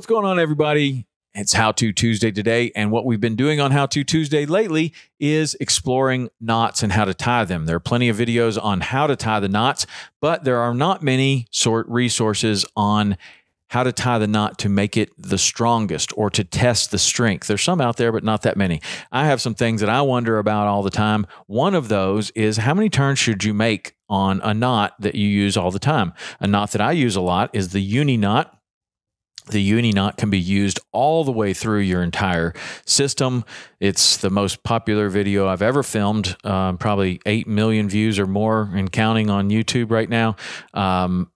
What's going on, everybody? It's How To Tuesday today. And what we've been doing on How To Tuesday lately is exploring knots and how to tie them. There are plenty of videos on how to tie the knots, but there are not many sort resources on how to tie the knot to make it the strongest or to test the strength. There's some out there, but not that many. I have some things that I wonder about all the time. One of those is how many turns should you make on a knot that you use all the time? A knot that I use a lot is the uni knot the uni knot can be used all the way through your entire system. It's the most popular video I've ever filmed, um, probably 8 million views or more and counting on YouTube right now. Um,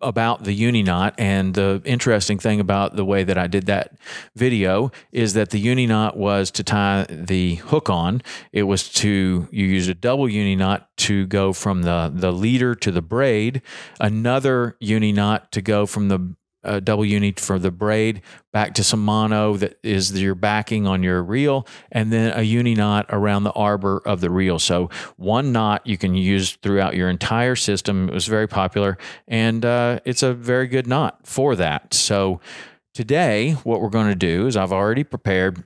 about the uni knot and the interesting thing about the way that I did that video is that the uni knot was to tie the hook on it was to you use a double uni knot to go from the the leader to the braid another uni knot to go from the a double uni for the braid back to some mono that is your backing on your reel and then a uni knot around the arbor of the reel. So one knot you can use throughout your entire system. It was very popular and uh, it's a very good knot for that. So today what we're going to do is i've already prepared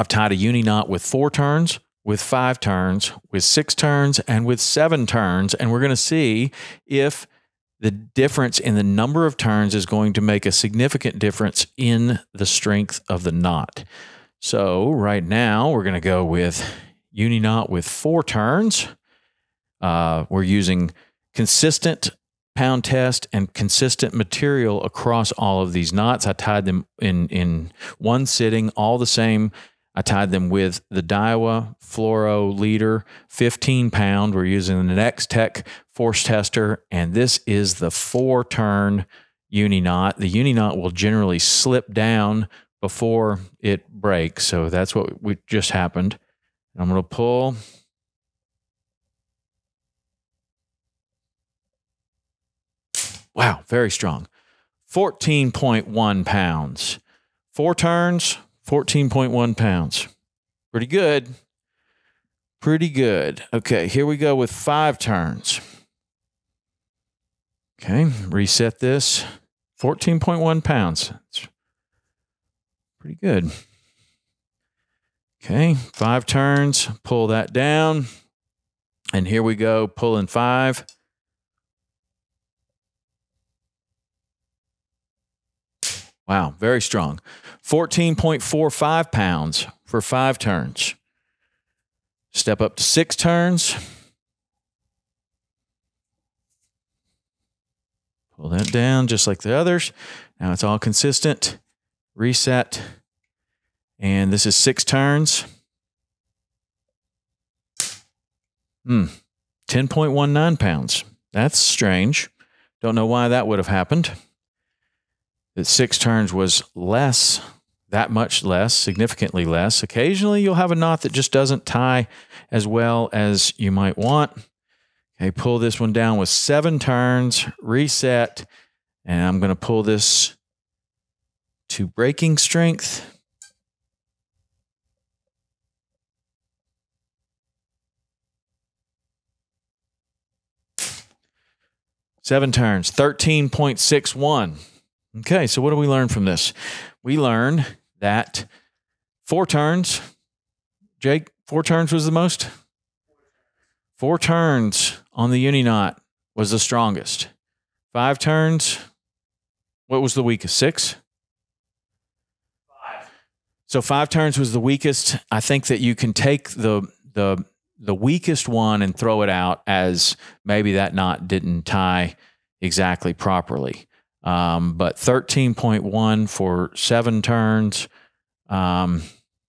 i've tied a uni knot with four turns with five turns with six turns and with seven turns and we're going to see if the difference in the number of turns is going to make a significant difference in the strength of the knot. So right now we're going to go with uni knot with four turns. Uh, we're using consistent pound test and consistent material across all of these knots. I tied them in in one sitting, all the same I tied them with the Daiwa Fluoro Leader 15 pound. We're using the Nex-Tech force tester, and this is the four turn uni knot. The uni knot will generally slip down before it breaks. So that's what we just happened. I'm going to pull. Wow, very strong. 14.1 pounds. Four turns, 14.1 pounds. Pretty good. Pretty good. Okay, here we go with five turns. Okay, reset this. 14.1 pounds. Pretty good. Okay, five turns. Pull that down. And here we go, pulling five. Wow, very strong. 14.45 pounds for five turns. Step up to six turns. Pull that down just like the others. Now it's all consistent. Reset. And this is six turns. Hmm. 10.19 pounds. That's strange. Don't know why that would have happened that six turns was less, that much less, significantly less. Occasionally, you'll have a knot that just doesn't tie as well as you might want. Okay, pull this one down with seven turns, reset, and I'm going to pull this to breaking strength. Seven turns, 13.61. Okay, so what do we learn from this? We learn that four turns, Jake, four turns was the most? Four turns on the uni knot was the strongest. Five turns, what was the weakest? Six? Five. So five turns was the weakest. I think that you can take the the the weakest one and throw it out as maybe that knot didn't tie exactly properly. Um, but 13.1 for seven turns, um,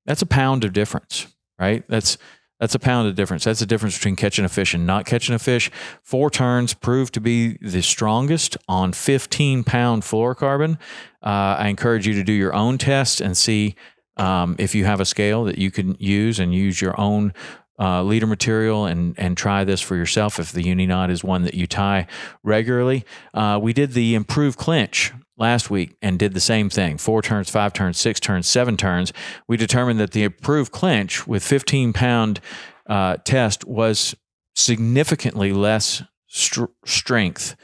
that's a pound of difference, right? That's that's a pound of difference. That's the difference between catching a fish and not catching a fish. Four turns proved to be the strongest on 15 pound fluorocarbon. Uh, I encourage you to do your own test and see um, if you have a scale that you can use and use your own uh, leader material and and try this for yourself if the uni knot is one that you tie regularly. Uh, we did the improved clinch last week and did the same thing four turns, five turns, six turns, seven turns. We determined that the improved clinch with 15 pound uh, test was significantly less str- strength.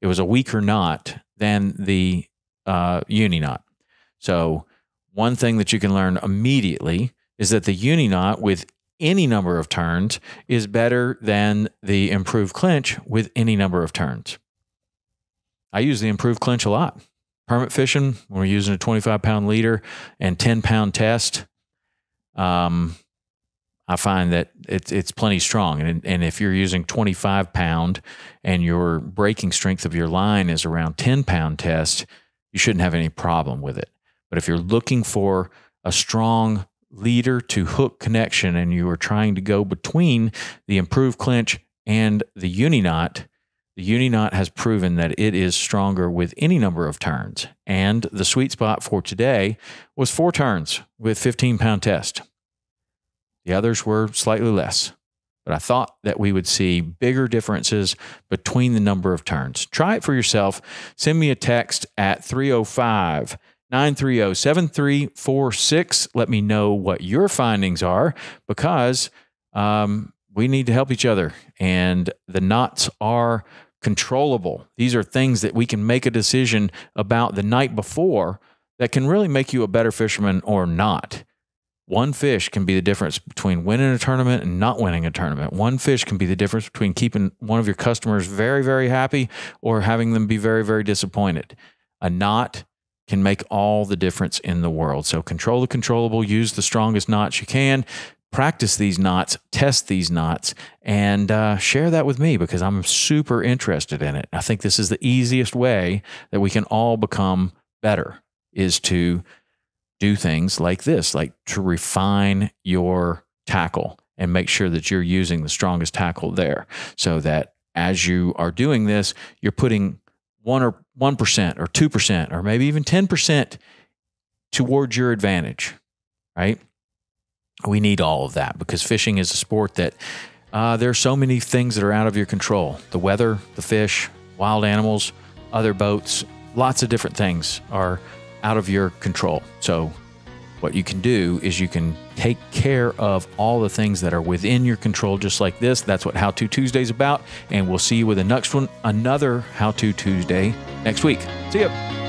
It was a weaker knot than the uh, uni knot. So, one thing that you can learn immediately is that the uni knot with any number of turns is better than the improved clinch with any number of turns. I use the improved clinch a lot. Permit fishing, when we're using a 25 pound leader and 10 pound test, um, I find that it's it's plenty strong. And and if you're using 25 pound and your breaking strength of your line is around 10 pound test, you shouldn't have any problem with it. But if you're looking for a strong leader to hook connection and you are trying to go between the improved clinch and the uni knot, the uni knot has proven that it is stronger with any number of turns. And the sweet spot for today was four turns with 15 pound test. The others were slightly less, but I thought that we would see bigger differences between the number of turns. Try it for yourself. Send me a text at 305 930 7346. Let me know what your findings are because um, we need to help each other. And the knots are controllable. These are things that we can make a decision about the night before that can really make you a better fisherman or not. One fish can be the difference between winning a tournament and not winning a tournament. One fish can be the difference between keeping one of your customers very, very happy or having them be very, very disappointed. A knot can make all the difference in the world. So control the controllable, use the strongest knots you can, practice these knots, test these knots, and uh, share that with me because I'm super interested in it. I think this is the easiest way that we can all become better is to do things like this, like to refine your tackle and make sure that you're using the strongest tackle there so that as you are doing this, you're putting one or 1% or 2% or maybe even 10% towards your advantage, right? We need all of that because fishing is a sport that uh, there are so many things that are out of your control the weather, the fish, wild animals, other boats, lots of different things are out of your control. So, what you can do is you can take care of all the things that are within your control, just like this. That's what How To Tuesday is about. And we'll see you with the next one, another How To Tuesday next week. See ya.